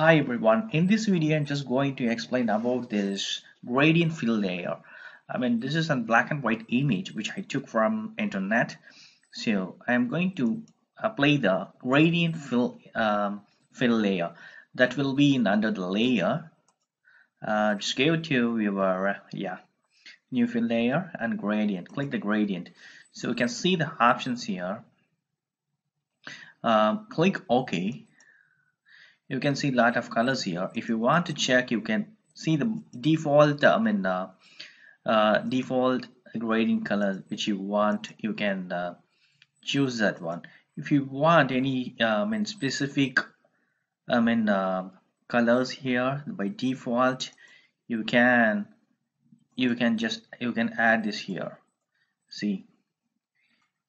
Hi everyone, in this video I'm just going to explain about this gradient fill layer. I mean this is a black and white image which I took from internet. So I'm going to apply the gradient fill um, fill layer that will be in under the layer. Uh, just go to your uh, yeah new fill layer and gradient. Click the gradient. So you can see the options here. Uh, click OK you can see lot of colors here. If you want to check you can see the default I mean uh, uh, default gradient color which you want you can uh, choose that one. If you want any uh, specific I mean uh, colors here by default you can you can just you can add this here. See?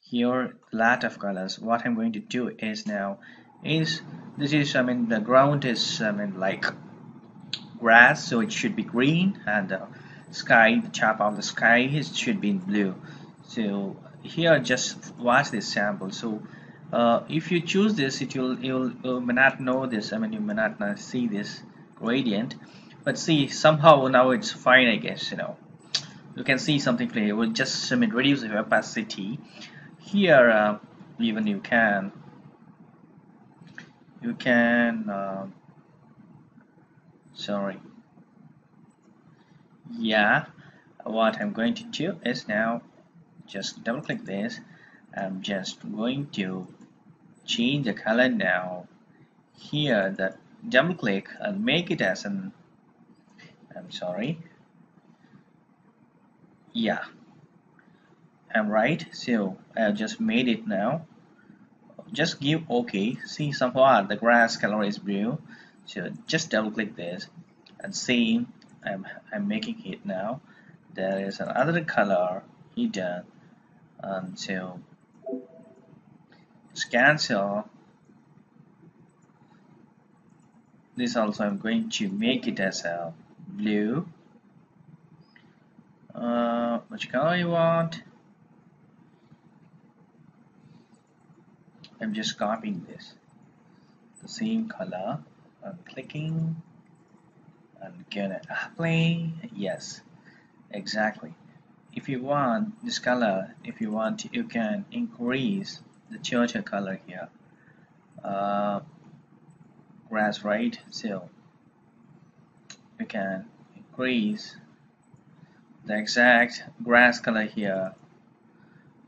Here lot of colors. What I'm going to do is now is this is I mean the ground is I mean like grass so it should be green and the sky the top of the sky is, should be in blue. So here just watch this sample. So uh, if you choose this it will you'll, you may not know this I mean you may not, not see this gradient but see somehow now it's fine I guess you know. You can see something clear it will just I mean reduce the opacity. Here uh, even you can you can uh, sorry. Yeah what I'm going to do is now just double click this. I'm just going to change the color now. Here that double click and make it as an I'm sorry. Yeah. I'm right so I just made it now just give OK. See somehow the grass color is blue. So just double click this and see I'm, I'm making it now. There is another color hidden and so just cancel. This also I'm going to make it as a blue. Uh, which color you want I'm just copying this. The same color. I'm clicking. And gonna apply. Yes. Exactly. If you want this color if you want you can increase the total color here. Uh, grass right? So you can increase the exact grass color here.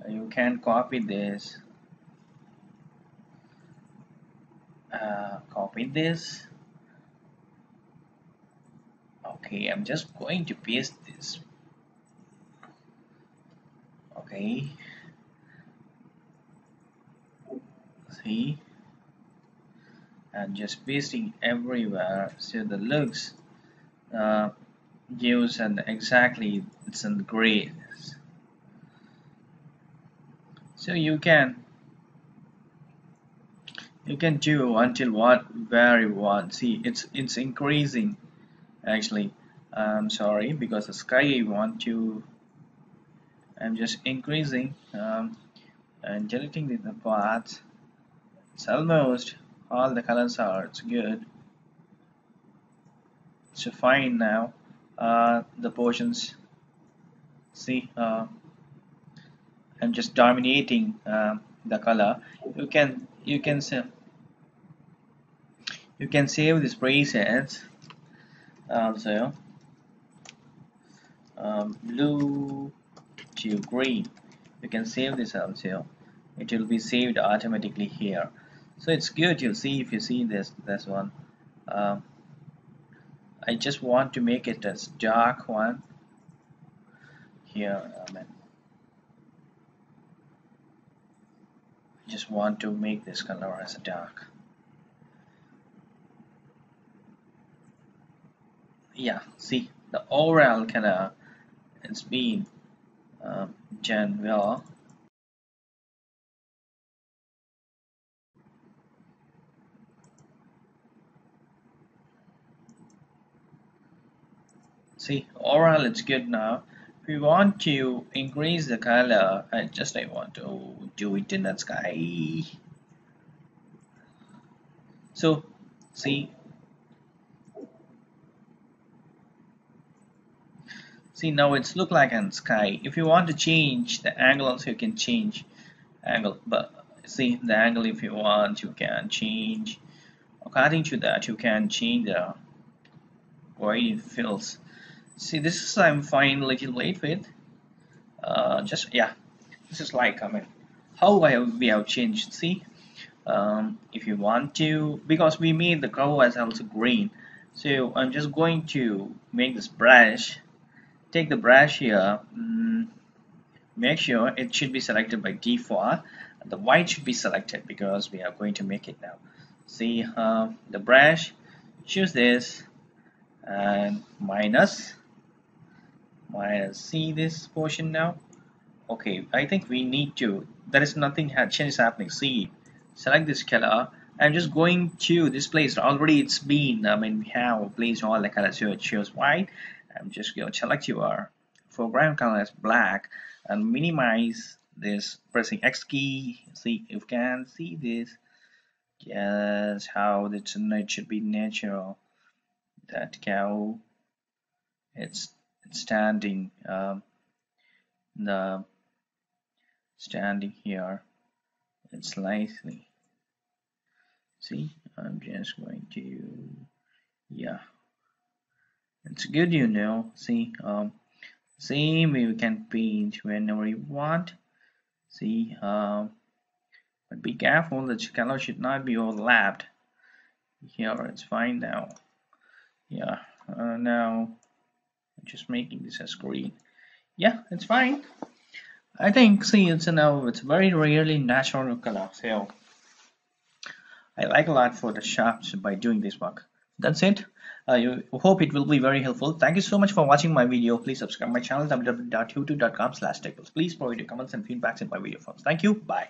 You can copy this uh, copy this. Okay I'm just going to paste this. Okay. See? And just pasting everywhere so the looks. Uh, gives an exactly it's in gray so you can you can do until what? Where you want see it's it's increasing actually. I'm sorry because the sky want to I'm just increasing um, and deleting the parts it's almost all the colors are it's good. So fine now. Uh, the portions. See uh, I'm just dominating uh, the color. You can you can say you can save this presets also um, blue to green. You can save this also it will be saved automatically here. So it's good you see if you see this this one. Um, I just want to make it as dark one. Here mean just want to make this color as a dark. Yeah see the overall color it's been um, done well see overall it's good now. We want to increase the color I just I want to do it in the sky. So see. See now it's look like an sky. If you want to change the angle also you can change angle but see the angle if you want you can change. According to that you can change the way it feels see this is I'm fine little late with uh, just yeah this is like I mean how I we have changed. See um, if you want to because we made the cover as also green. So I'm just going to make this brush. Take the brush here. Mm, make sure it should be selected by default. The white should be selected because we are going to make it now. See uh, the brush choose this and minus minus see this portion now okay I think we need to there is nothing change happening. See select this color. I'm just going to this place. Already it's been I mean we have placed all the colors here. It shows white. I'm just going to select your foreground color as black and minimize this. Pressing X key. See if you can see this. Yes how the it should be natural. That cow it's, it's standing um, the standing here. It's slightly see I'm just going to yeah. It's good you know. See um way we can paint whenever you want. See um but be careful that your color should not be overlapped. Here it's fine now yeah uh, now I'm just making this as green yeah it's fine I think see it's now it's very rarely natural color so I like a lot for the shops by doing this work that's it I uh, hope it will be very helpful. Thank you so much for watching my video. Please subscribe my channel www.youtube.com slash Please provide your comments and feedbacks in my video forms. Thank you. Bye.